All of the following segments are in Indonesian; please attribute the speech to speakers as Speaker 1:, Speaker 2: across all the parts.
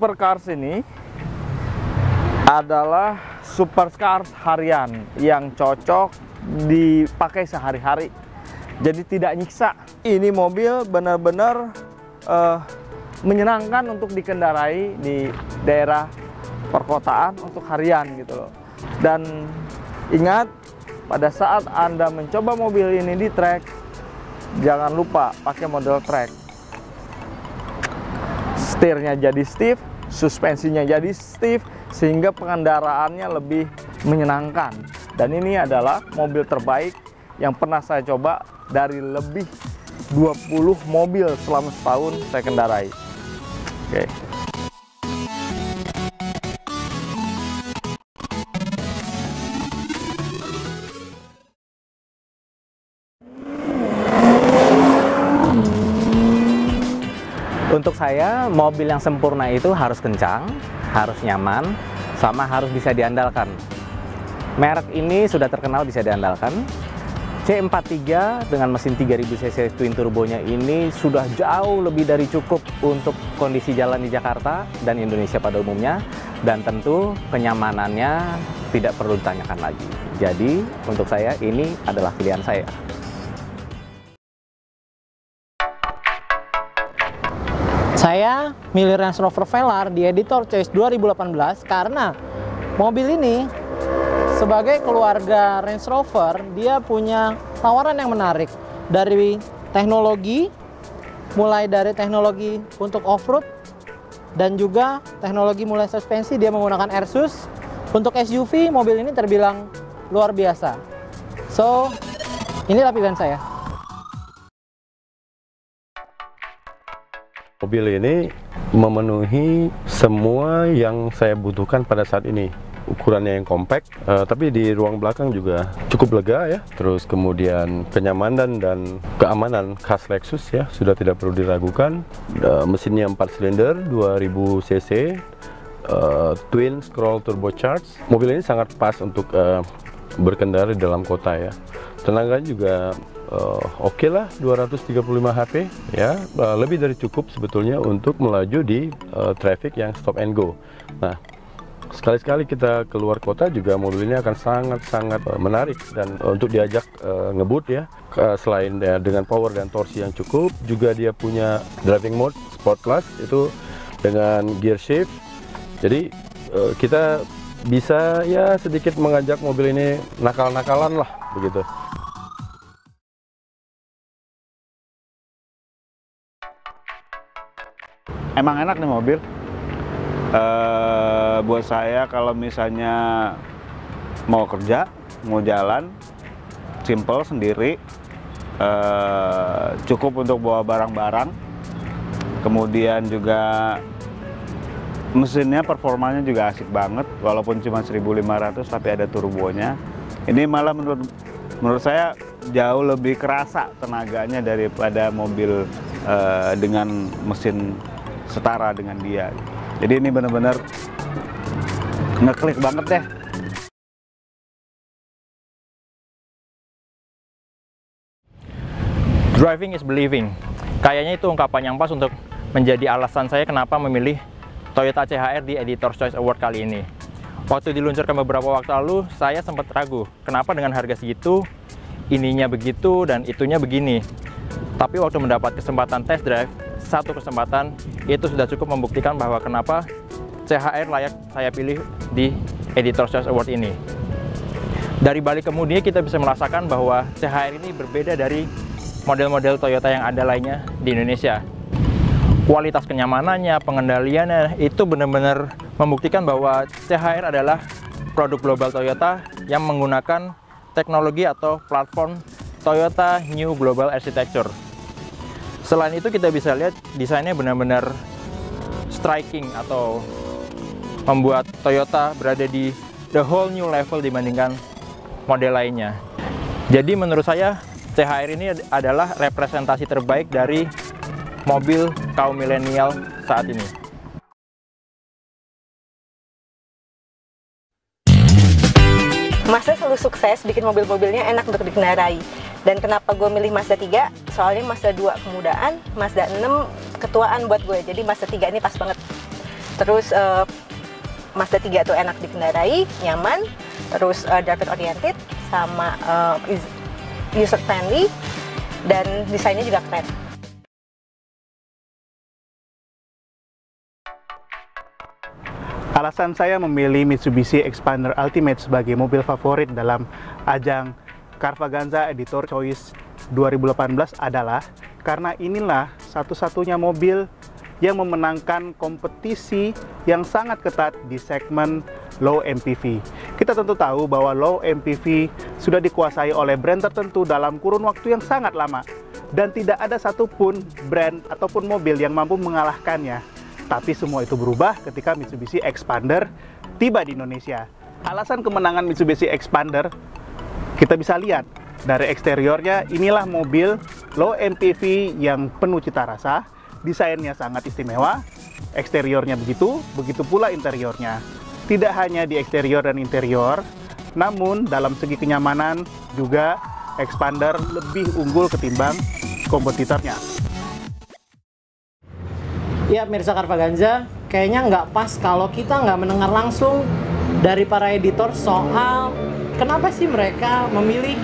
Speaker 1: supercars ini adalah supercars harian yang cocok dipakai sehari-hari. Jadi tidak nyiksa. Ini mobil benar-benar uh, menyenangkan untuk dikendarai di daerah perkotaan untuk harian gitu loh. Dan ingat pada saat Anda mencoba mobil ini di track, jangan lupa pakai model track. Setirnya jadi stiff, suspensinya jadi stiff, sehingga pengendaraannya lebih menyenangkan. Dan ini adalah mobil terbaik yang pernah saya coba dari lebih 20 mobil selama setahun saya kendarai. Oke.
Speaker 2: Untuk saya, mobil yang sempurna itu harus kencang, harus nyaman, sama harus bisa diandalkan. Merek ini sudah terkenal bisa diandalkan, C43 dengan mesin 3000 cc twin turbonya ini sudah jauh lebih dari cukup untuk kondisi jalan di Jakarta dan Indonesia pada umumnya dan tentu kenyamanannya tidak perlu ditanyakan lagi. Jadi untuk saya ini adalah pilihan saya.
Speaker 3: Milih Range Rover Velar di Editor Choice 2018 karena mobil ini sebagai keluarga Range Rover, dia punya tawaran yang menarik dari teknologi, mulai dari teknologi untuk off-road, dan juga teknologi mulai suspensi dia menggunakan Airsus. Untuk SUV, mobil ini terbilang luar biasa. So, inilah pilihan saya.
Speaker 4: Mobil ini memenuhi semua yang saya butuhkan pada saat ini ukurannya yang compact, uh, tapi di ruang belakang juga cukup lega ya. Terus kemudian kenyamanan dan keamanan khas Lexus ya sudah tidak perlu diragukan. Uh, mesinnya 4 silinder 2000 cc, uh, twin scroll turbocharged. Mobil ini sangat pas untuk uh, berkendara di dalam kota ya. Tenaga juga uh, oke okay lah 235 HP ya. Uh, lebih dari cukup sebetulnya untuk melaju di uh, traffic yang stop and go. Nah sekali-sekali kita keluar kota juga mobil ini akan sangat-sangat uh, menarik dan uh, untuk diajak uh, ngebut ya. Uh, selain ya, dengan power dan torsi yang cukup juga dia punya driving mode sport plus itu dengan gear shift. Jadi uh, kita bisa ya sedikit mengajak mobil ini nakal-nakalan lah begitu
Speaker 1: emang enak nih mobil uh, buat saya kalau misalnya mau kerja, mau jalan, simple sendiri, uh, cukup untuk bawa barang-barang. Kemudian juga mesinnya performanya juga asik banget, walaupun cuma 1500 tapi ada turbonya. Ini malah menurut menurut saya jauh lebih kerasa tenaganya daripada mobil uh, dengan mesin setara dengan dia. Jadi ini benar-benar ngeklik banget deh.
Speaker 5: Driving is believing. Kayaknya itu ungkapan yang pas untuk menjadi alasan saya kenapa memilih Toyota CHR di Editor's Choice Award kali ini. Waktu diluncurkan beberapa waktu lalu, saya sempat ragu, kenapa dengan harga segitu, ininya begitu dan itunya begini. Tapi waktu mendapat kesempatan test drive, satu kesempatan itu sudah cukup membuktikan bahwa kenapa CHR layak saya pilih di Editor Choice Award ini. Dari balik kemudian kita bisa merasakan bahwa CHR ini berbeda dari model-model Toyota yang ada lainnya di Indonesia. Kualitas kenyamanannya, pengendaliannya itu benar-benar membuktikan bahwa CHR adalah produk global Toyota yang menggunakan teknologi atau platform Toyota New Global Architecture Selain itu kita bisa lihat desainnya benar-benar striking atau membuat Toyota berada di the whole new level dibandingkan model lainnya. Jadi menurut saya CHR ini adalah representasi terbaik dari mobil kaum milenial saat ini.
Speaker 6: Mazda selalu sukses bikin mobil-mobilnya enak untuk dikendarai. Dan kenapa gue milih Mazda 3? Soalnya Mazda 2 kemudaan, Mazda 6 ketuaan buat gue. Jadi Mazda 3 ini pas banget. Terus eh, Mazda 3 tuh enak dikendarai, nyaman, terus eh, driver oriented, sama is- user friendly, dan desainnya juga keren.
Speaker 7: Alasan saya memilih Mitsubishi Expander Ultimate sebagai mobil favorit dalam ajang Carvaganza Editor Choice 2018 adalah karena inilah satu-satunya mobil yang memenangkan kompetisi yang sangat ketat di segmen low MPV. Kita tentu tahu bahwa low MPV sudah dikuasai oleh brand tertentu dalam kurun waktu yang sangat lama dan tidak ada satupun brand ataupun mobil yang mampu mengalahkannya. Tapi semua itu berubah ketika Mitsubishi Expander tiba di Indonesia. Alasan kemenangan Mitsubishi Expander kita bisa lihat dari eksteriornya inilah mobil low MPV yang penuh cita rasa, desainnya sangat istimewa, eksteriornya begitu, begitu pula interiornya. Tidak hanya di eksterior dan interior, namun dalam segi kenyamanan juga Expander lebih unggul ketimbang kompetitornya.
Speaker 3: Ya, Mirsa Carvaganza, kayaknya nggak pas kalau kita nggak mendengar langsung dari para editor soal kenapa sih mereka memilih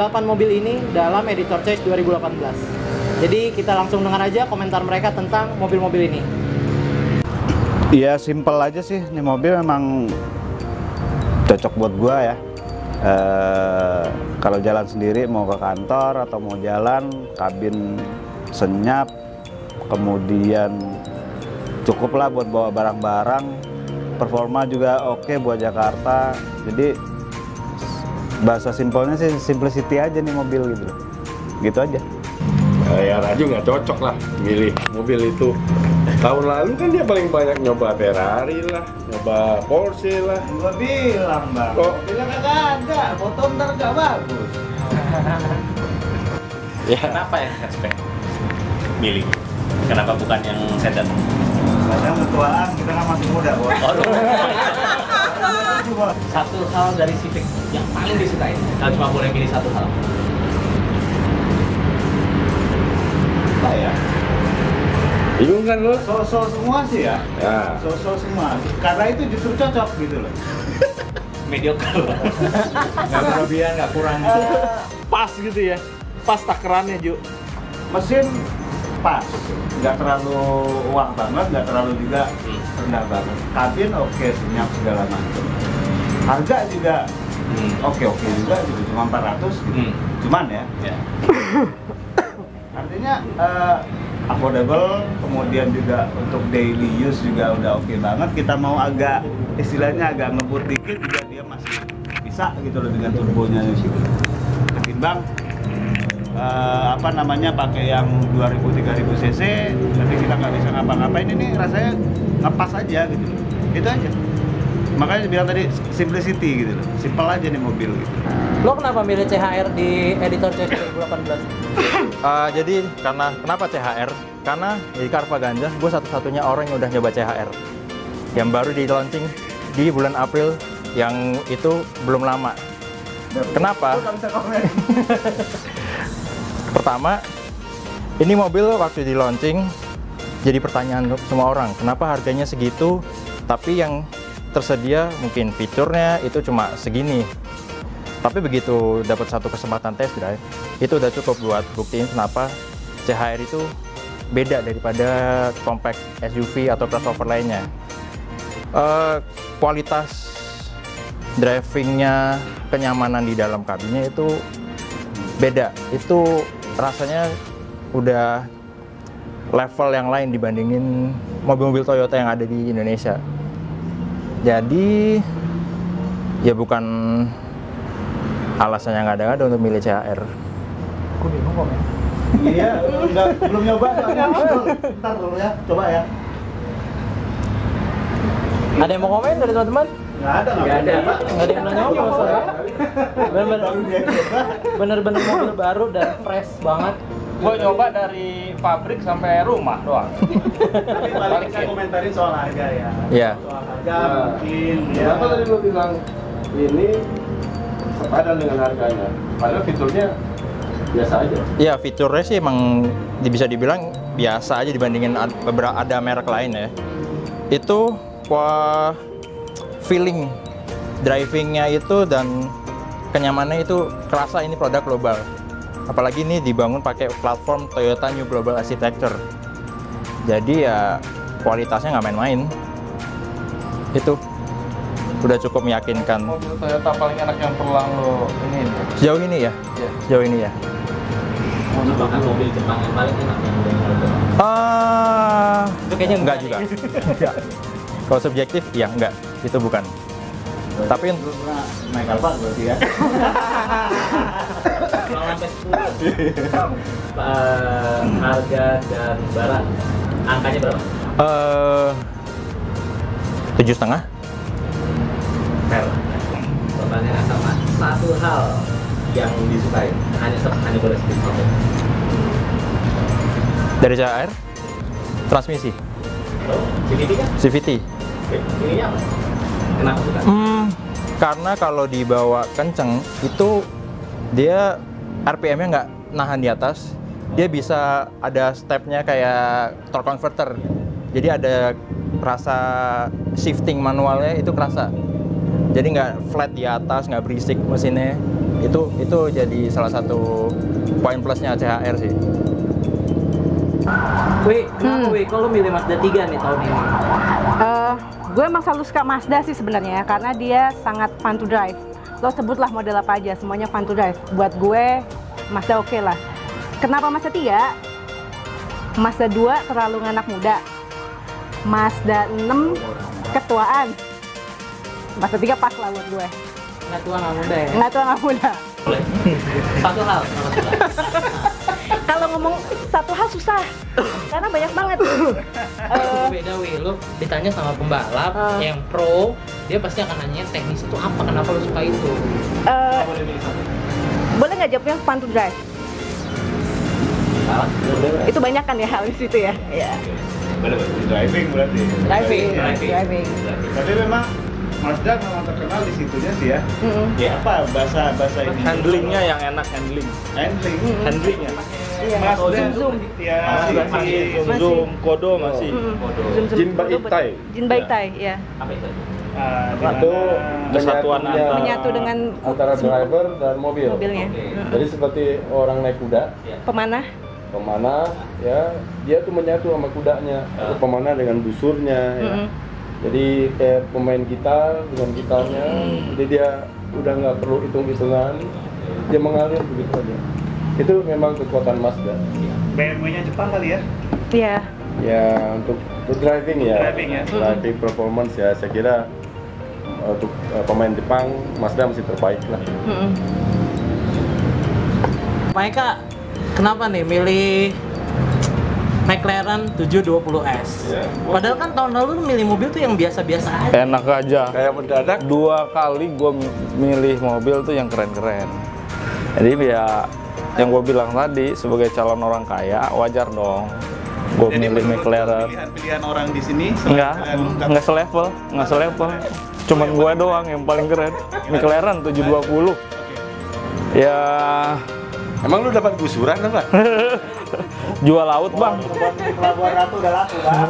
Speaker 3: 8 mobil ini dalam Editor Choice 2018. Jadi kita langsung dengar aja komentar mereka tentang mobil-mobil ini.
Speaker 1: Iya simple aja sih, ini mobil memang cocok buat gua ya. Eh, kalau jalan sendiri mau ke kantor atau mau jalan, kabin senyap, kemudian cukup lah buat bawa barang-barang, performa juga oke buat Jakarta. Jadi bahasa simpelnya sih simplicity aja nih mobil gitu, gitu aja.
Speaker 4: ya Raju nggak cocok lah milih mobil itu tahun lalu kan dia paling banyak nyoba Ferrari lah nyoba Porsche lah
Speaker 1: Gua bilang bang,
Speaker 4: Kok?
Speaker 1: bilang kagak ada, foto ntar gak bagus.
Speaker 8: Kenapa ya hatchback? Milih. Kenapa bukan yang sedan?
Speaker 1: Kadang ketuaan kita kan masih muda bos.
Speaker 2: Satu hal dari Civic yang paling disukai. Kalau cuma boleh pilih satu hal.
Speaker 1: Apa ya?
Speaker 4: bingung kan lo
Speaker 1: So-so semua sih ya.
Speaker 4: ya
Speaker 1: So-so semua. Karena itu justru cocok gitu loh.
Speaker 2: Mediocre.
Speaker 5: Nggak berlebihan, nggak kurang. Pas gitu ya. Pas takarannya, Ju.
Speaker 1: Mesin pas, nggak terlalu uang banget, nggak terlalu juga rendah banget. Kabin oke, senyap segala macam. Harga juga oke-oke juga gitu, cuma 400 gitu.
Speaker 8: Hmm.
Speaker 1: Cuman ya,
Speaker 8: Ya.
Speaker 1: artinya eh, affordable, kemudian juga untuk daily use juga udah oke banget. Kita mau agak istilahnya agak ngebut dikit juga dia masih bisa gitu loh dengan turbonya gitu. Ketimbang eh, apa namanya pakai yang 2000-3000 cc, tapi kita nggak bisa ngapa-ngapain ini rasanya ngepas aja gitu. loh. Itu aja. Makanya bilang tadi simplicity gitu loh. Simple aja nih mobil gitu.
Speaker 3: Lo kenapa milih CHR di Editor Choice 2018?
Speaker 5: Uh, jadi karena kenapa CHR? Karena di Carvaganza gue satu-satunya orang yang udah nyoba CHR yang baru di launching di bulan April yang itu belum lama. Kenapa? Pertama, ini mobil waktu di launching jadi pertanyaan untuk semua orang, kenapa harganya segitu tapi yang tersedia mungkin fiturnya itu cuma segini. Tapi begitu dapat satu kesempatan test drive, itu udah cukup buat buktiin kenapa CHR itu beda daripada compact SUV atau crossover lainnya. Eh, kualitas drivingnya, kenyamanan di dalam kabinnya itu beda. Itu rasanya udah level yang lain dibandingin mobil-mobil Toyota yang ada di Indonesia. Jadi ya bukan alasan yang ada-ada untuk milih CHR.
Speaker 1: Iya, enggak, belum nyoba. Ntar dulu ya, coba ya.
Speaker 3: Ada yang mau komen dari teman-teman?
Speaker 1: Nggak ada, nggak
Speaker 3: ada.
Speaker 1: ada.
Speaker 3: Nggak ada yang nanya apa soalnya. Bener-bener bener-bener mobil baru dan fresh banget.
Speaker 8: Gue nyoba dari pabrik sampai rumah doang.
Speaker 1: Tapi paling kita komentarin soal harga ya.
Speaker 5: Iya.
Speaker 1: Soal harga mungkin ya.
Speaker 4: kenapa tadi lo bilang ini sepadan dengan harganya padahal fiturnya biasa aja
Speaker 5: Ya fiturnya sih emang bisa dibilang biasa aja dibandingin beberapa ada merek lain ya. itu wah feeling drivingnya itu dan kenyamanannya itu kerasa ini produk global apalagi ini dibangun pakai platform Toyota New Global Architecture jadi ya kualitasnya nggak main-main itu udah cukup meyakinkan
Speaker 9: Mobil Toyota paling enak yang pernah lo ini.
Speaker 5: sejauh ini ya
Speaker 9: Iya.
Speaker 5: sejauh ini ya
Speaker 2: Bahkan mobil Jepang yang paling enak yang udah.
Speaker 5: Ah, itu kayaknya enggak juga. Enggak. Kalau subjektif, ya enggak. Itu bukan. Tapi untuk
Speaker 1: naik apa berarti ya?
Speaker 2: Kalau sampai 10 eh, harga dan barang angkanya berapa?
Speaker 5: eh tujuh setengah.
Speaker 2: Fair. Pertanyaannya sama. Satu hal yang disukai hanya hanya boleh sedikit satu.
Speaker 5: Dari CHR, transmisi,
Speaker 2: Oh, CVT kan?
Speaker 5: CVT.
Speaker 2: Ini apa? Kenapa suka?
Speaker 5: Hmm, karena kalau dibawa kenceng itu dia RPM-nya nggak nahan di atas. Dia bisa ada stepnya kayak torque converter. Jadi ada rasa shifting manualnya itu kerasa. Jadi nggak flat di atas, nggak berisik mesinnya. Itu itu jadi salah satu poin plusnya CHR sih.
Speaker 3: Wih, kenapa Wih? Kalau milih Mazda 3 nih tahun ini?
Speaker 6: Eh, gue emang selalu suka Mazda sih sebenarnya ya, karena dia sangat fun to drive. Lo sebutlah model apa aja, semuanya fun to drive. Buat gue, Mazda oke lah. Kenapa Mazda 3? Mazda 2 terlalu anak muda. Mazda 6 ketuaan. Mazda 3 pas lah buat gue.
Speaker 3: Nggak tua nggak muda ya?
Speaker 6: Nggak tua nggak muda.
Speaker 2: Satu hal
Speaker 6: ngomong satu hal susah, karena banyak banget. Eh,
Speaker 3: beda Wih, lu ditanya sama pembalap
Speaker 6: Ah.
Speaker 3: yang pro, dia pasti akan nanya teknis itu apa, kenapa lu suka itu?
Speaker 6: eh, boleh nggak jawabnya fun to drive? Itu banyak kan ya hal di situ ya? Iya.
Speaker 1: driving berarti.
Speaker 6: Driving,
Speaker 2: Driving.
Speaker 6: driving.
Speaker 1: Tapi memang Mazda memang terkenal di situnya sih ya.
Speaker 6: Mm-mm.
Speaker 1: Ya apa bahasa bahasa ini?
Speaker 9: Handlingnya yang enak handling.
Speaker 1: Handling.
Speaker 9: Handlingnya.
Speaker 6: Iya.
Speaker 1: Mazda
Speaker 6: Zoom zoom.
Speaker 1: Ya, masih-
Speaker 9: masih
Speaker 6: Masih.
Speaker 9: zoom kodo masih.
Speaker 6: Mm-mm. Zoom zoom.
Speaker 9: Jin Baik
Speaker 6: Betul,
Speaker 9: Tai.
Speaker 6: betul. Jin Baik Tai, ya.
Speaker 2: Apa itu?
Speaker 1: Ah,
Speaker 4: Itu
Speaker 9: Kesatuan antara-
Speaker 6: Menyatu dengan
Speaker 4: antara driver dan mobil.
Speaker 6: mobilnya. Mm-mm.
Speaker 4: Jadi seperti orang naik kuda,
Speaker 6: Pemanah.
Speaker 4: pemanah ya dia tuh menyatu sama kudanya,
Speaker 2: Ah.
Speaker 4: pemanah dengan busurnya ya. Jadi kayak pemain gitar dengan gitarnya, jadi dia udah nggak perlu hitung-hitungan, dia mengalir begitu aja. Itu memang kekuatan Mazda.
Speaker 1: BMW-nya Jepang kali ya?
Speaker 6: Iya.
Speaker 4: Ya untuk, untuk driving ya,
Speaker 1: Driving ya.
Speaker 4: driving performance ya saya kira uh, untuk uh, pemain Jepang Mazda masih terbaik lah.
Speaker 6: Mm-mm.
Speaker 3: Maika, kenapa nih milih McLaren 720S?
Speaker 4: Ya.
Speaker 3: Padahal kan tahun lalu lu milih mobil tuh yang biasa-biasa aja.
Speaker 9: Enak aja.
Speaker 4: Kayak mendadak
Speaker 9: Dua kali gue milih mobil tuh yang keren-keren. Jadi ya yang gue bilang tadi sebagai calon orang kaya wajar dong gue milih McLaren.
Speaker 1: Pilihan-pilihan orang di sini
Speaker 9: Enggak, enggak selevel, enggak selevel. Cuman gue doang yang paling keren. McLaren 720. Ya
Speaker 4: Emang lu dapat gusuran apa?
Speaker 9: jual laut bang,
Speaker 1: Pelabuhan Ratu udah laku, Bang.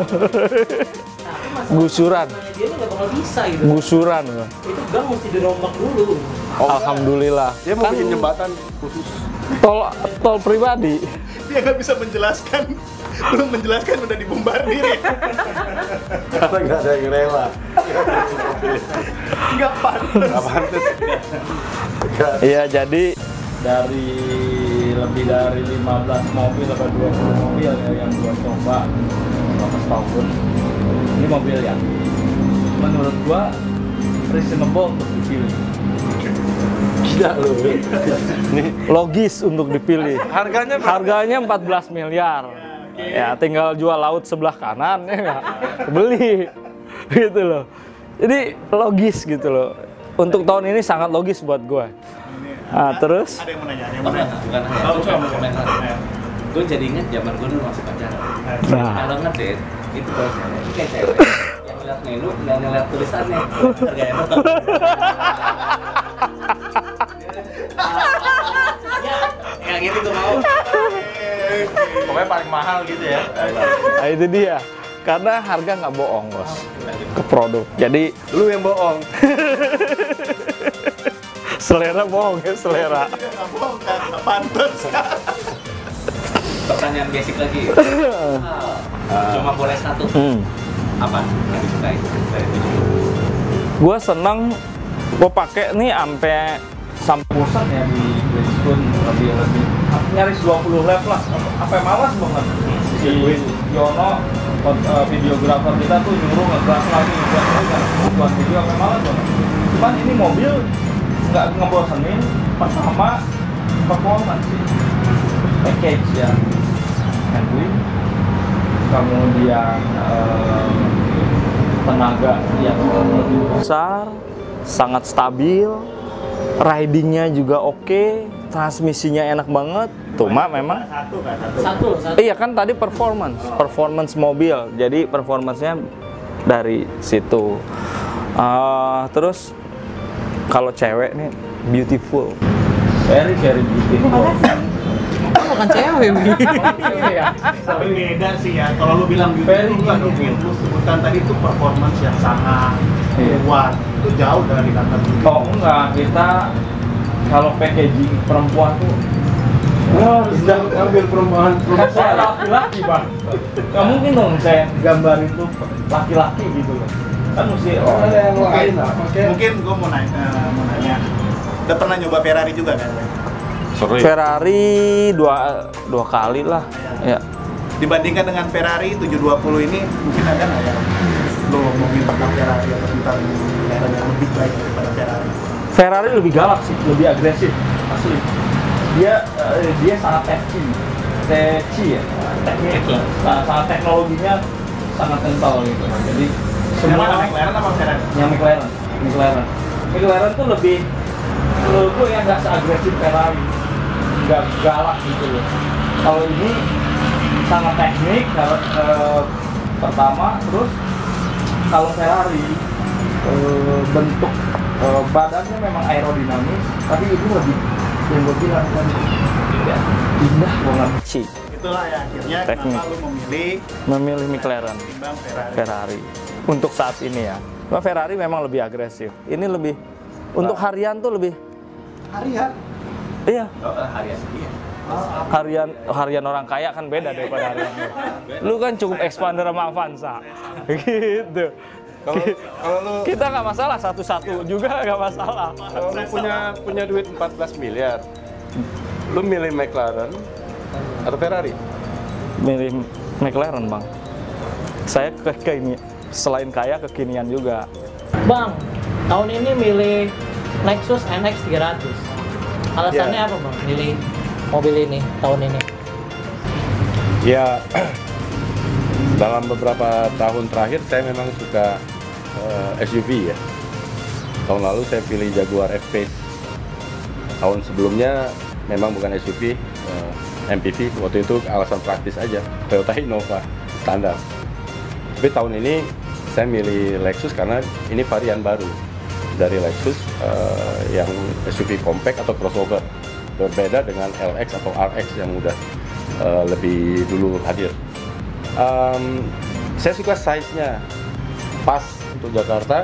Speaker 9: gusuran,
Speaker 3: Dia nggak bakal bisa gitu.
Speaker 9: gusuran.
Speaker 3: Itu gang mesti dirombak dulu.
Speaker 9: Alhamdulillah.
Speaker 4: Dia mau
Speaker 9: Kan
Speaker 4: bikin jembatan khusus.
Speaker 9: Tol tol pribadi.
Speaker 1: Dia nggak bisa menjelaskan. Belum menjelaskan udah dibombardir ya.
Speaker 4: Karena nggak ada yang rela.
Speaker 1: Nggak pantas.
Speaker 4: Nggak pantas.
Speaker 9: Iya, jadi dari lebih dari 15 mobil atau 20 mobil ya yang gua coba selama setahun. Ini mobil yang menurut gua reasonable untuk dipilih.
Speaker 4: Tidak lu.
Speaker 9: Logis untuk dipilih.
Speaker 4: Harganya berapa?
Speaker 9: Harganya 14 miliar. Ya, tinggal jual laut sebelah kanan ya nggak? Beli. Gitu loh. Jadi logis gitu loh. Untuk tahun ini sangat logis buat gua. Nah, terus
Speaker 1: Ada yang mau nanya, ada yang
Speaker 2: Oh,
Speaker 1: mau nanya.
Speaker 2: bukan hanya itu cuma mau komentar. Gue jadi inget zaman gue dulu masih pacaran.
Speaker 9: Nah.
Speaker 2: Kalau ngedate itu itu kayak cewek yang ngeliat menu nggak ngeliat tulisannya. Harganya berapa? Ya gitu gue mau.
Speaker 5: Pokoknya paling mahal gitu ya.
Speaker 9: Nah, itu dia. Karena harga nggak bohong, bos. Ke produk. Jadi
Speaker 4: Lu yang bohong.
Speaker 9: selera bohong ya, selera.
Speaker 8: Pertanyaan basic lagi. Cuma boleh satu.
Speaker 9: Hmm.
Speaker 8: Apa yang disukai?
Speaker 9: Gue seneng, gue pakai nih sampai sampai bosan ya di Bridgestone lebih lebih nyaris 20 lap lah. Sampai malas banget? Si Yono eh, videografer kita tuh nyuruh ngegas lagi ngegas lagi buat video sampai malas banget. Cuman ini mobil nggak ngebosenin pertama performance. Sih package ya. Handling kemudian eh, tenaga yang lebih besar sangat stabil ridingnya juga oke transmisinya enak banget cuma memang
Speaker 3: Satu, satu.
Speaker 9: iya kan tadi performance performance mobil jadi performancenya dari situ Eh, terus kalau cewek nih beautiful very very beautiful
Speaker 3: Kan bukan cewek.
Speaker 9: Iya.
Speaker 7: Tapi beda sih ya. Kalau lu bilang
Speaker 9: Very
Speaker 7: beautiful, lu sebutkan tadi itu performance yang sangat
Speaker 9: Iya.
Speaker 7: kuat. Itu jauh dari kata beautiful.
Speaker 9: Oh enggak, kita kalau packaging perempuan tuh Wah, harus
Speaker 4: ngambil perumahan
Speaker 9: kan saya laki-laki bang Gak mungkin dong saya gambar itu laki-laki gitu loh Kan mesti oh,
Speaker 7: Mungkin, mungkin gue mau nanya, eh, mau nanya. Udah pernah nyoba Ferrari juga kan?
Speaker 9: Ferrari dua, dua kali lah ya.
Speaker 7: Dibandingkan dengan Ferrari 720 ini, mungkin ada nggak ya? Tentang Ferrari atau tentang McLaren yang lebih baik daripada Ferrari?
Speaker 9: Ferrari lebih galak sih, lebih agresif asli Dia eh, dia sangat techy Techy ya, teknik Nah, sangat teknologinya sangat kental gitu. Jadi
Speaker 7: Semua
Speaker 9: semua
Speaker 7: McLaren apa Ferrari?
Speaker 9: yang McLaren McLaren. McLaren tuh lebih menurut gue ya nggak seagresif Ferrari. Nggak galak gitu loh. Kalau ini sangat teknik kalau eh, pertama terus kalau Ferrari eh, bentuk eh, badannya memang aerodinamis tapi itu lebih yang gue bilang tadi ya, indah banget sih
Speaker 7: Itulah ya akhirnya
Speaker 9: Teknik.
Speaker 7: kenapa lu memilih
Speaker 9: memilih McLaren
Speaker 7: Ferrari.
Speaker 9: Ferrari untuk saat ini ya. Cuma Ferrari memang lebih agresif. Ini lebih untuk harian tuh lebih
Speaker 7: Harian.
Speaker 9: iya
Speaker 8: Oh, harian sekian.
Speaker 9: Harian harian orang kaya kan beda daripada harian lu. Lu kan cukup expander sama Avanza. gitu.
Speaker 4: Kalau lu
Speaker 9: Kita nggak masalah satu-satu juga nggak masalah.
Speaker 4: kalau lu punya punya duit 14 miliar, lu milih McLaren atau Ferrari?
Speaker 9: Milih McLaren bang. Saya ke, ke ini selain kaya kekinian juga.
Speaker 3: Bang, tahun ini milih Lexus NX 300. Alasannya apa bang? Milih mobil ini tahun ini?
Speaker 4: Ya, dalam beberapa tahun terakhir saya memang suka eh, SUV ya. Tahun lalu saya pilih Jaguar F-Pace. Tahun sebelumnya memang bukan SUV, eh, MPV. Waktu itu alasan praktis aja. Toyota Innova standar. Tapi tahun ini saya milih Lexus karena ini varian baru dari Lexus eh, yang SUV compact atau crossover. Berbeda dengan LX atau RX yang udah eh, lebih dulu hadir. Em, saya suka size-nya pas untuk Jakarta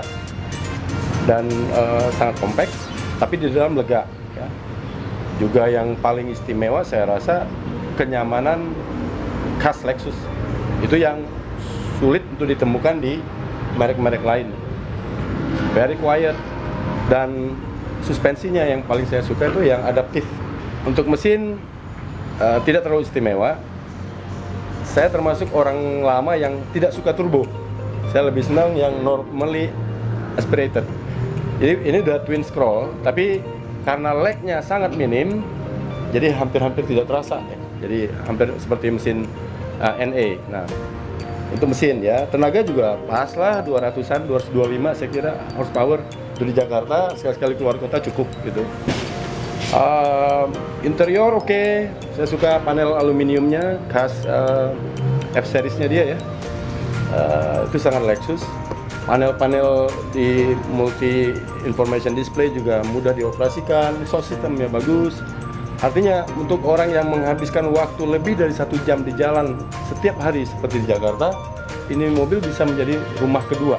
Speaker 4: dan eh, sangat compact, tapi di dalam lega. Ya. Juga yang paling istimewa saya rasa kenyamanan khas Lexus. Itu yang sulit untuk ditemukan di merek-merek lain. Very quiet dan suspensinya yang paling saya suka itu yang adaptif. Untuk mesin eh, tidak terlalu istimewa. Saya termasuk orang lama yang tidak suka turbo. Saya lebih senang yang normally aspirated. Jadi ini udah twin scroll, tapi karena lagnya sangat minim, jadi hampir-hampir tidak terasa. ya. Jadi hampir seperti mesin uh, NA. Nah, itu mesin ya. Tenaga juga pas lah 200-an, 225 saya kira horsepower. Di Jakarta, sekali-sekali keluar kota cukup gitu. Um, interior oke, saya suka panel aluminiumnya khas uh, F seriesnya dia ya. Uh, itu sangat Lexus. Panel-panel di multi information display juga mudah dioperasikan, sound systemnya bagus. Artinya untuk orang yang menghabiskan waktu lebih dari satu jam di jalan setiap hari seperti di Jakarta, ini mobil bisa menjadi rumah kedua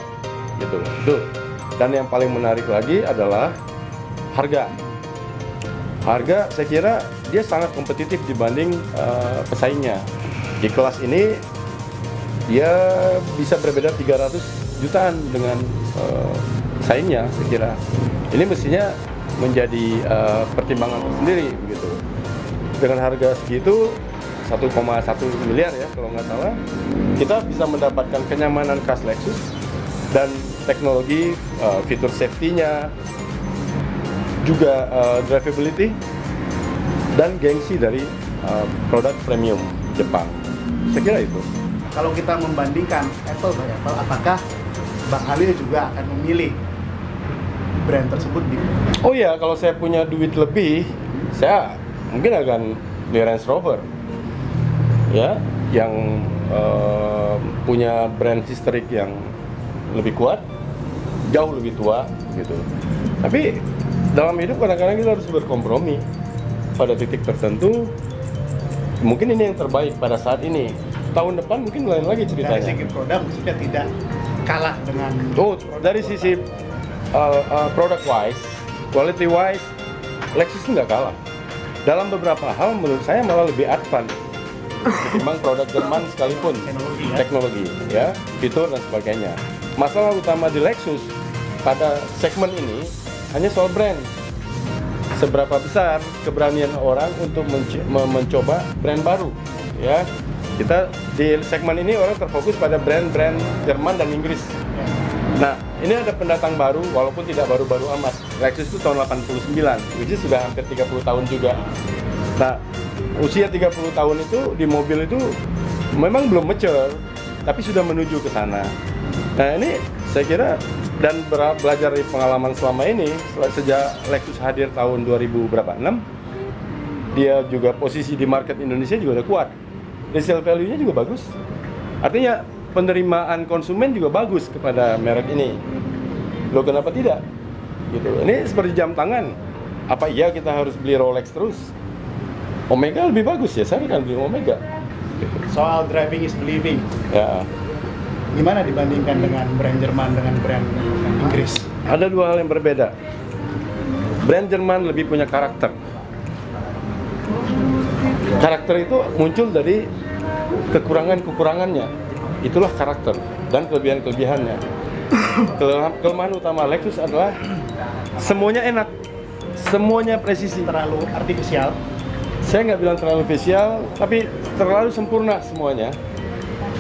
Speaker 4: gitu tuh dan yang paling menarik lagi adalah harga harga saya kira dia sangat kompetitif dibanding uh, pesaingnya. Di kelas ini dia bisa berbeda 300 jutaan dengan uh, pesaingnya saya kira. Ini mestinya menjadi uh, pertimbangan tersendiri begitu. Dengan harga segitu 1,1 miliar ya kalau nggak salah kita bisa mendapatkan kenyamanan khas Lexus dan teknologi uh, fitur safety-nya juga uh, drivability dan gengsi dari uh, produk premium Jepang saya kira itu
Speaker 7: Kalau kita membandingkan Apple by Apple, apakah Bang Halil juga akan memilih brand tersebut di
Speaker 4: Oh iya, kalau saya punya duit lebih, saya mungkin akan beli Range Rover. Ya, yang eh, punya brand historik yang lebih kuat, jauh lebih tua gitu. Tapi dalam hidup kadang-kadang kita harus berkompromi. Pada titik tertentu, mungkin ini yang terbaik pada saat ini. Tahun depan mungkin lain lagi
Speaker 7: dari
Speaker 4: ceritanya.
Speaker 7: segi produk maksudnya tidak kalah dengan
Speaker 4: Oh, dari sisi uh, uh, product wise, quality wise, Lexus nggak kalah. Dalam beberapa hal menurut saya malah lebih advance ketimbang produk Jerman sekalipun
Speaker 7: Teknologi, ya.
Speaker 4: teknologi ya fitur dan sebagainya. Masalah utama di Lexus pada segmen ini hanya soal brand. Seberapa besar keberanian orang untuk menc- me- mencoba brand baru ya. Kita di segmen ini orang terfokus pada brand-brand Jerman dan Inggris. Nah, ini ada pendatang baru, walaupun tidak baru-baru amat. Lexus itu tahun 89, which is sudah hampir 30 tahun juga. Nah, usia 30 tahun itu di mobil itu memang belum mature, tapi sudah menuju ke sana. Nah, ini saya kira dan belajar dari pengalaman selama ini, sejak Lexus hadir tahun 2000 berapa? 6, dia juga posisi di market Indonesia juga udah kuat. Resale value-nya juga bagus. Artinya penerimaan konsumen juga bagus kepada merek ini. Loh kenapa tidak? Gitu. Ini seperti jam tangan. Apa iya kita harus beli Rolex terus? Omega lebih bagus ya, saya akan beli Omega.
Speaker 7: soal driving is believing.
Speaker 4: Ya,
Speaker 7: Gimana dibandingkan dengan brand Jerman dengan brand Inggris?
Speaker 4: ada dua hal yang berbeda. Brand Jerman lebih punya karakter. Karakter itu muncul dari kekurangan-kekurangannya. Itulah karakter dan kelebihan-kelebihannya. Kelemahan, kelemahan utama Lexus adalah semuanya enak, semuanya presisi.
Speaker 7: Terlalu artifisial.
Speaker 4: Saya nggak bilang terlalu spesial, tapi terlalu sempurna semuanya.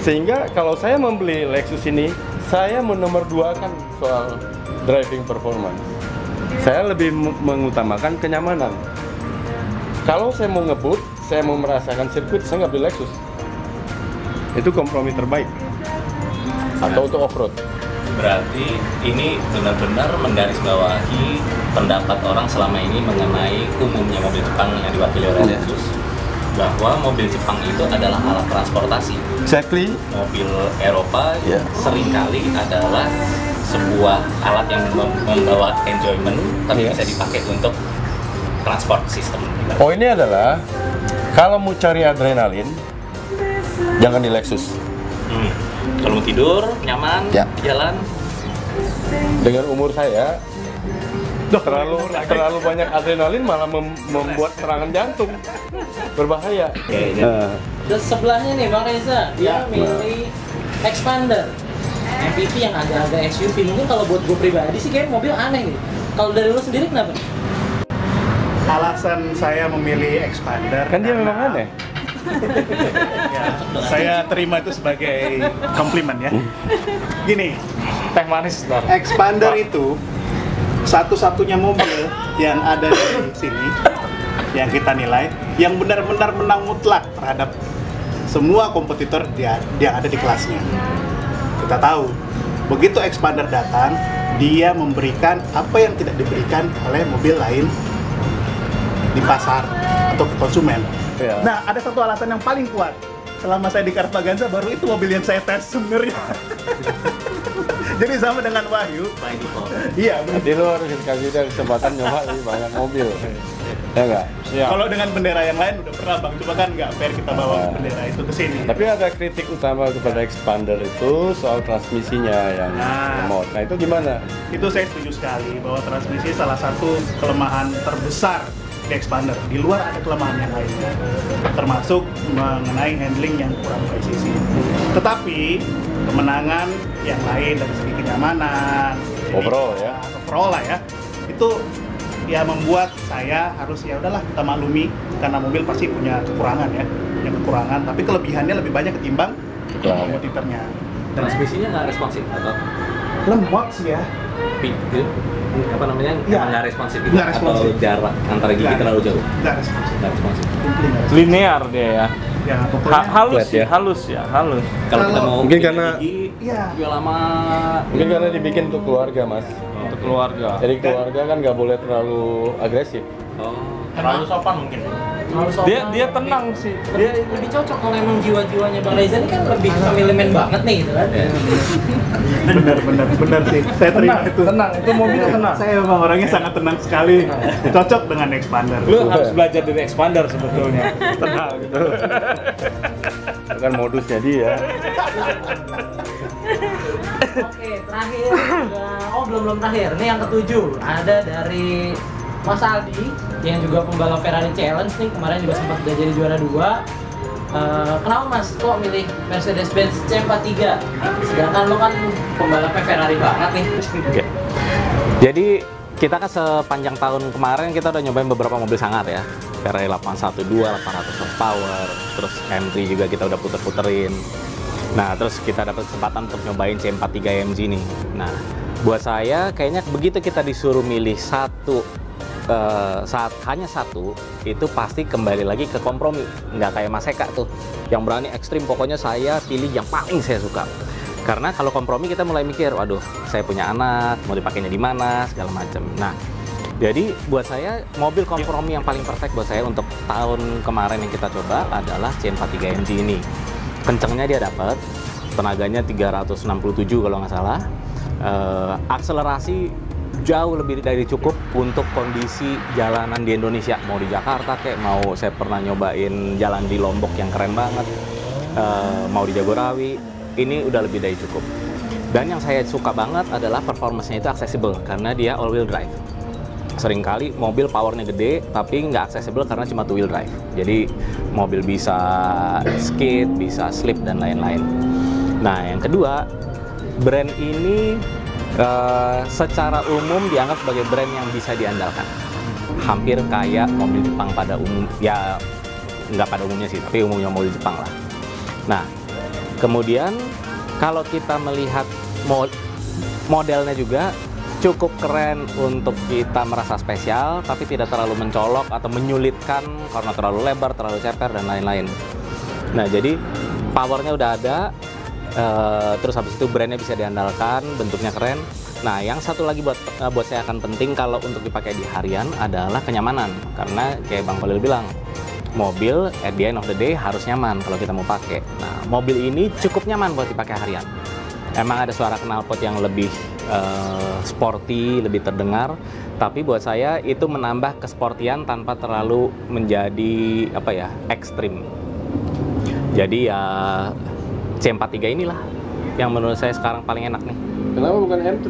Speaker 4: Sehingga kalau saya membeli Lexus ini, saya menomor duakan soal driving performance. Saya lebih mengutamakan kenyamanan. Kalau saya mau ngebut, saya mau merasakan sirkuit, saya nggak beli Lexus. Itu kompromi terbaik. Atau untuk off-road.
Speaker 8: Berarti ini benar-benar menggarisbawahi pendapat orang selama ini mengenai umumnya mobil Jepang yang diwakili oleh
Speaker 4: Iya.
Speaker 8: Lexus bahwa mobil Jepang itu adalah alat transportasi.
Speaker 4: Exactly.
Speaker 8: Mobil Eropa
Speaker 4: Iya.
Speaker 8: sering kali adalah sebuah alat yang mem- membawa enjoyment tapi
Speaker 4: Yes.
Speaker 8: bisa dipakai untuk transport system.
Speaker 4: Oh ini adalah kalau mau cari adrenalin, jangan di Lexus.
Speaker 8: Hmm. Kalau mau tidur nyaman,
Speaker 4: Ya.
Speaker 8: jalan
Speaker 4: dengan umur saya terlalu terlalu banyak adrenalin malah mem- membuat serangan jantung berbahaya. Nah,
Speaker 3: Terus sebelahnya nih Bang Reza, dia milih Expander MPV yang agak-agak SUV. Mungkin kalau buat gue pribadi sih kayak mobil aneh nih. Kalau dari lu sendiri kenapa?
Speaker 7: Alasan saya memilih Expander
Speaker 4: kan dia memang aneh.
Speaker 7: Ya, saya terima itu sebagai komplimen ya. Gini,
Speaker 9: Teh manis.
Speaker 7: Expander itu satu-satunya mobil yang ada di sini yang kita nilai yang benar-benar menang mutlak terhadap semua kompetitor dia yang ada di kelasnya. Kita tahu, begitu Expander datang, dia memberikan apa yang tidak diberikan oleh mobil lain di pasar atau ke konsumen.
Speaker 4: Ya.
Speaker 7: Nah, ada satu alasan yang paling kuat. Selama saya di Carvaganza, baru itu mobil yang saya tes sebenarnya. Jadi sama dengan Wahyu.
Speaker 8: by default.
Speaker 7: Iya.
Speaker 4: Nanti lu harus kasih dia kesempatan nyoba lebih banyak mobil. Ya enggak?
Speaker 7: Kalau dengan bendera yang lain udah pernah bang, cuma kan nggak fair kita bawa
Speaker 4: Ah.
Speaker 7: bendera itu ke sini.
Speaker 4: Tapi ada kritik utama kepada expander itu soal transmisinya yang
Speaker 7: Nah.
Speaker 4: remote. Nah itu gimana?
Speaker 7: Itu saya setuju sekali bahwa transmisi salah satu kelemahan terbesar di expander. Di luar ada kelemahan yang lainnya, termasuk mengenai handling yang kurang presisi. Tetapi kemenangan yang lain dari segi kenyamanan,
Speaker 4: Overall, ya.
Speaker 7: overall lah ya, itu ya membuat saya harus ya udahlah kita maklumi karena mobil pasti punya kekurangan ya, punya kekurangan. Tapi kelebihannya lebih banyak ketimbang kompetitornya.
Speaker 2: Transmisinya nggak responsif atau
Speaker 7: Lemot sih ya.
Speaker 2: gitu? Apa namanya? Emang nggak responsif gitu?
Speaker 7: Nggak responsif.
Speaker 2: Atau jarak antara gigi
Speaker 7: Nggak.
Speaker 2: terlalu jauh?
Speaker 7: Nggak responsif.
Speaker 2: Nggak responsif.
Speaker 9: linear dia ya
Speaker 7: Ya
Speaker 9: Ha-
Speaker 7: pokoknya.
Speaker 9: halus
Speaker 4: ya.
Speaker 9: halus ya halus
Speaker 2: Kalau kita mau
Speaker 4: Mungkin karena-
Speaker 2: gigi,
Speaker 7: Iya.
Speaker 2: juga lama.
Speaker 4: Mungkin karena dibikin untuk keluarga mas.
Speaker 9: untuk keluarga
Speaker 4: Jadi keluarga kan nggak boleh terlalu agresif.
Speaker 2: Oh.
Speaker 5: Terlalu sopan mungkin.
Speaker 3: Terlalu sopan.
Speaker 9: dia dia tenang sih. Dia
Speaker 3: lebih cocok kalau emang jiwa-jiwanya Bang Reza ini kan lebih family banget nih gitu kan.
Speaker 7: benar benar benar sih. Saya terima
Speaker 9: tenang
Speaker 7: itu.
Speaker 9: tenang. Itu mobil tenang.
Speaker 7: Saya memang orangnya sangat tenang sekali. Cocok dengan expander.
Speaker 9: Lu harus belajar dari expander sebetulnya. Tenang gitu.
Speaker 4: Itu kan modusnya dia.
Speaker 3: Oke, terakhir. Oh belum belum terakhir. Ini yang ketujuh. Ada dari Mas Aldi yang juga pembalap Ferrari Challenge nih kemarin juga sempat udah jadi juara dua. Eh, kenapa Mas kok milih Mercedes-Benz C43? Sedangkan lo kan pembalapnya Ferrari banget nih.
Speaker 2: Oke. Jadi kita kan sepanjang tahun kemarin kita udah nyobain beberapa mobil sangar ya. Ferrari 812, 800 horsepower, terus M3 juga kita udah puter-puterin. Nah, terus kita dapat kesempatan untuk nyobain C43 AMG nih. Nah, buat saya kayaknya begitu kita disuruh milih satu saat hanya satu itu pasti kembali lagi ke kompromi. Nggak kayak Mas Eka tuh yang berani ekstrim. Pokoknya saya pilih yang paling saya suka. Karena kalau kompromi kita mulai mikir waduh saya punya anak mau dipakainya di mana? segala macam nah jadi buat saya mobil kompromi yang paling perfect buat saya untuk tahun kemarin yang kita coba adalah C43 MG ini. Kencengnya dia dapat tenaganya 367 kalau nggak salah. Eh, akselerasi jauh lebih dari cukup untuk kondisi jalanan di Indonesia. Mau di Jakarta kayak mau saya pernah nyobain jalan di Lombok yang keren banget eh, mau di Jagorawi ini udah lebih dari cukup. Dan yang saya suka banget adalah performance-nya itu accessible karena dia all wheel drive. Seringkali mobil powernya gede tapi nggak accessible karena cuma two wheel drive. Jadi mobil bisa skid bisa slip dan lain-lain. Nah yang kedua brand ini eh, secara umum dianggap sebagai brand yang bisa diandalkan hampir kayak mobil Jepang pada umum ya nggak pada umumnya sih tapi umumnya mobil Jepang lah nah kemudian kalau kita melihat mo- modelnya juga cukup keren untuk kita merasa spesial tapi tidak terlalu mencolok atau menyulitkan karena terlalu lebar, terlalu ceper dan lain-lain. Nah, jadi powernya udah ada eh, terus habis itu brandnya bisa diandalkan, bentuknya keren. Nah, yang satu lagi buat eh, buat saya akan penting kalau untuk dipakai di harian adalah kenyamanan karena kayak Bang Khalil bilang mobil at the end of the day harus nyaman kalau kita mau pakai. Nah, mobil ini cukup nyaman buat dipakai harian. Emang ada suara knalpot yang lebih eh, sporty, lebih terdengar, tapi buat saya itu menambah kesportian tanpa terlalu menjadi apa ya ekstrim. Jadi ya C43 inilah yang menurut saya sekarang paling enak nih.
Speaker 4: Kenapa bukan M3?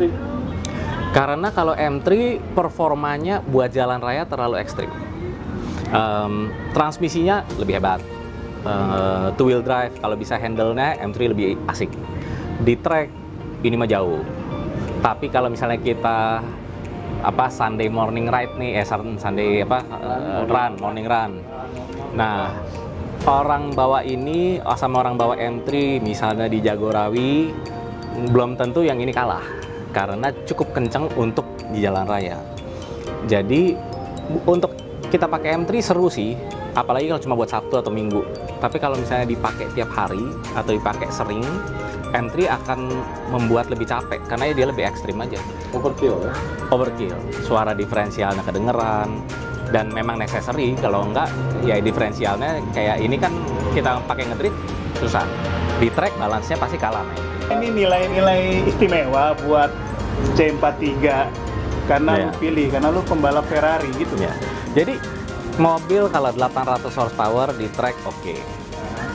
Speaker 2: Karena kalau M3 performanya buat jalan raya terlalu ekstrim. Em, transmisinya lebih hebat. Eh, two wheel drive kalau bisa handle-nya M3 lebih asik. Di track ini mah jauh. Tapi kalau misalnya kita apa Sunday morning ride nih, eh Sun- Sunday apa eh, run, morning run. Nah, orang bawa ini oh, sama orang bawa M3 misalnya di Jagorawi belum tentu yang ini kalah karena cukup kenceng untuk di jalan raya. Jadi untuk kita pakai M3 seru sih, apalagi kalau cuma buat Sabtu atau Minggu. Tapi kalau misalnya dipakai tiap hari atau dipakai sering, M3 akan membuat lebih capek karena dia lebih ekstrim aja.
Speaker 4: Overkill ya?
Speaker 2: Overkill, suara diferensialnya kedengeran dan memang necessary kalau enggak ya diferensialnya kayak ini kan kita pakai ngedrift susah. Di track balance-nya pasti kalah men.
Speaker 7: Ini nilai-nilai istimewa buat C43 karena
Speaker 2: Iya.
Speaker 7: lu pilih, karena lu pembalap Ferrari gitu.
Speaker 2: Ya. Jadi mobil kalau 800 horsepower di track oke.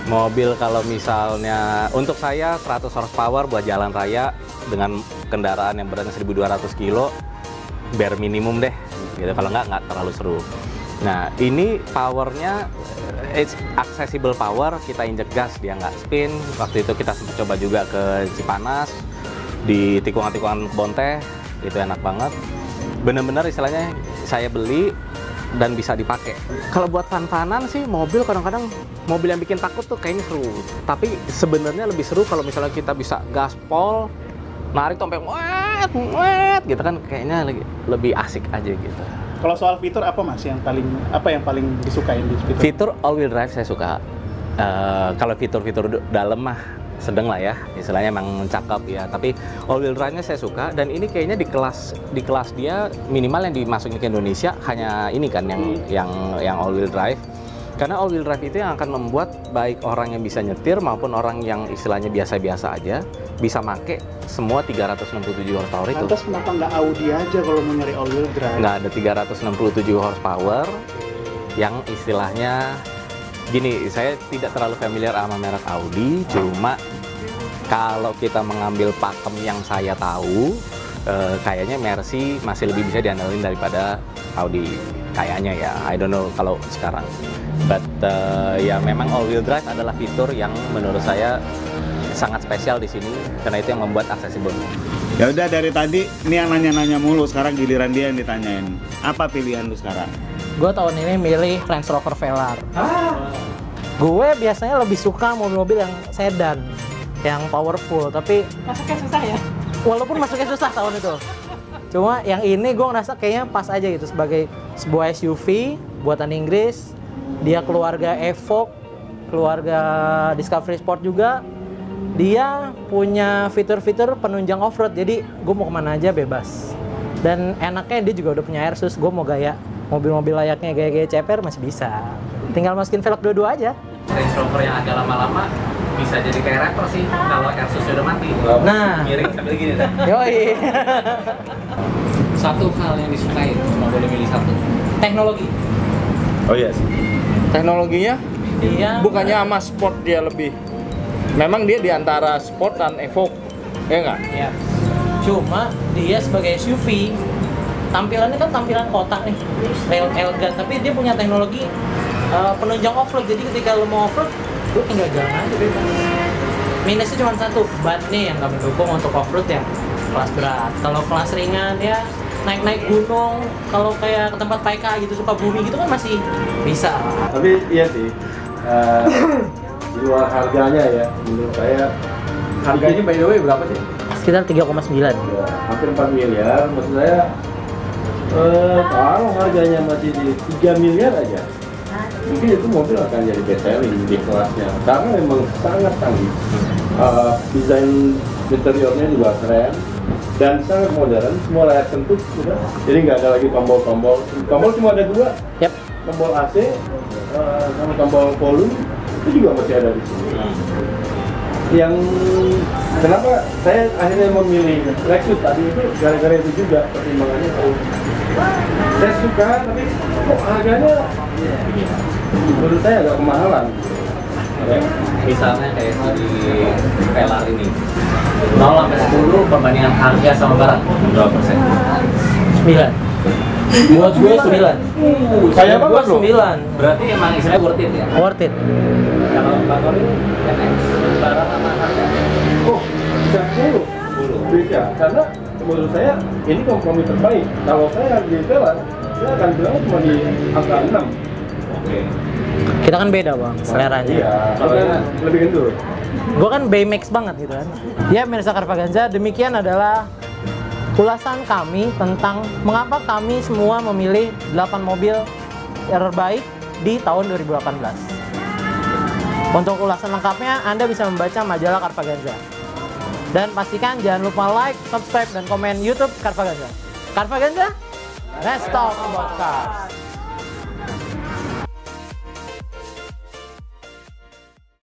Speaker 2: Mobil kalau misalnya untuk saya 100 horsepower buat jalan raya dengan kendaraan yang beratnya 1200 kilo bare minimum deh. Gitu kalau nggak nggak terlalu seru. Nah ini powernya eh, it's accessible power kita injek gas dia nggak spin. Waktu itu kita sempat coba juga ke Cipanas di tikungan-tikungan kebon teh itu enak banget bener-bener istilahnya saya beli dan bisa dipakai. Kalau buat fun-funan sih mobil kadang-kadang mobil yang bikin takut tuh kayaknya seru. Tapi sebenarnya lebih seru kalau misalnya kita bisa gaspol, narik sampai wet, wet gitu kan kayaknya lagi lebih asik aja gitu.
Speaker 7: Kalau soal fitur apa mas yang paling apa yang paling disukain di fitur?
Speaker 2: Fitur all wheel drive saya suka. Eh, kalau fitur-fitur dalam mah sedang lah ya, istilahnya emang cakep ya. Tapi all wheel drive-nya saya suka dan ini kayaknya di kelas di kelas dia minimal yang dimasukin ke Indonesia hanya ini kan yang yang yang all wheel drive. Karena all wheel drive itu yang akan membuat baik orang yang bisa nyetir maupun orang yang istilahnya biasa-biasa aja bisa make semua 367 horsepower itu.
Speaker 7: Lantas kenapa nggak Audi aja kalau mau nyari all wheel drive?
Speaker 2: nggak ada 367 horsepower yang istilahnya gini saya tidak terlalu familiar sama merek Audi cuma kalau kita mengambil pakem yang saya tahu eh, kayaknya Mercy masih lebih bisa diandalkan daripada Audi kayaknya ya I don't know kalau sekarang but eh, ya memang all wheel drive adalah fitur yang menurut saya sangat spesial di sini karena itu yang membuat aksesibel
Speaker 1: Ya udah dari tadi ini yang nanya-nanya mulu, sekarang giliran dia yang ditanyain. Apa pilihan lu sekarang?
Speaker 3: Gue tahun ini milih Range Rover Velar. Gue biasanya lebih suka mobil-mobil yang sedan, yang powerful. Tapi
Speaker 6: Masuknya susah ya?
Speaker 3: walaupun masuknya susah tahun itu. Cuma yang ini gue ngerasa kayaknya pas aja gitu sebagai sebuah SUV buatan Inggris. Dia keluarga Evoque, keluarga Discovery Sport juga. Dia punya fitur-fitur penunjang off-road, jadi gue mau ke mana aja bebas. Dan enaknya dia juga udah punya air sus, gue mau gaya mobil-mobil layaknya gaya-gaya CPR masih bisa. Tinggal masukin velg dua-dua aja.
Speaker 2: Range Rover yang agak lama-lama bisa jadi kayak rapper sih kalau Airsus udah mati.
Speaker 3: Nah,
Speaker 2: Miring sambil gini dah.
Speaker 3: yoi.
Speaker 2: Satu hal yang disukai, cuma boleh milih satu.
Speaker 3: Teknologi.
Speaker 9: Oh iya sih. Teknologinya
Speaker 3: Dia
Speaker 9: bukannya sama sport dia lebih. Memang dia di antara sport dan Evoque. Ya nggak?
Speaker 3: Ya. Cuma dia sebagai SUV tampilannya kan tampilan kotak nih, rail elegan, tapi dia punya teknologi uh, penunjang off-road. Jadi ketika lo mau off-road, lo tinggal jalan aja bebas. Minusnya cuma satu, bannya yang nggak mendukung untuk off-road ya kelas berat. Kalau kelas ringan ya naik-naik gunung, kalau kayak ke tempat PK gitu suka bumi gitu kan masih bisa.
Speaker 4: Tapi iya sih, di luar harganya ya, menurut saya harganya by the way berapa sih?
Speaker 3: Sekitar 3,9.
Speaker 4: Ya, hampir 4 miliar, maksud saya eh, kalau harganya masih di 3 miliar aja, mungkin itu mobil akan jadi best selling di kelasnya karena memang sangat canggih. Eh, desain interiornya juga keren dan sangat modern, semua layar sentuh sudah. Jadi nggak ada lagi tombol-tombol. Tombol cuma ada dua,
Speaker 3: Yap.
Speaker 4: tombol AC eh, sama tombol volume itu juga masih ada di sini. Yang kenapa saya akhirnya memilih Lexus tadi itu gara-gara itu juga pertimbangannya saya suka tapi kok harganya menurut saya agak kemahalan.
Speaker 2: Misalnya kayak di Velar ini. 0 sampai 10 perbandingan harga sama barang berapa persen?
Speaker 3: 9. Buat gue 9.
Speaker 4: Saya banget loh.
Speaker 3: 9.
Speaker 2: Berarti emang istilahnya worth it ya?
Speaker 3: Worth it.
Speaker 2: Kalau Bang Torin,
Speaker 4: Bisa 10. Beda, karena menurut saya ini kompromi terbaik. Kalau saya di Velar, saya akan bilang cuma di angka 6.
Speaker 2: Oke.
Speaker 3: Kita kan beda bang, seleranya.
Speaker 4: Iya, kalau lebih gendut.
Speaker 3: Gue kan Baymax banget gitu kan. Ya Mirsa Karvaganza, demikian adalah ulasan kami tentang mengapa kami semua memilih 8 mobil terbaik di tahun 2018. Untuk ulasan lengkapnya, Anda bisa membaca majalah Karvaganza. Dan pastikan jangan lupa like, subscribe, dan komen YouTube let's talk about cars.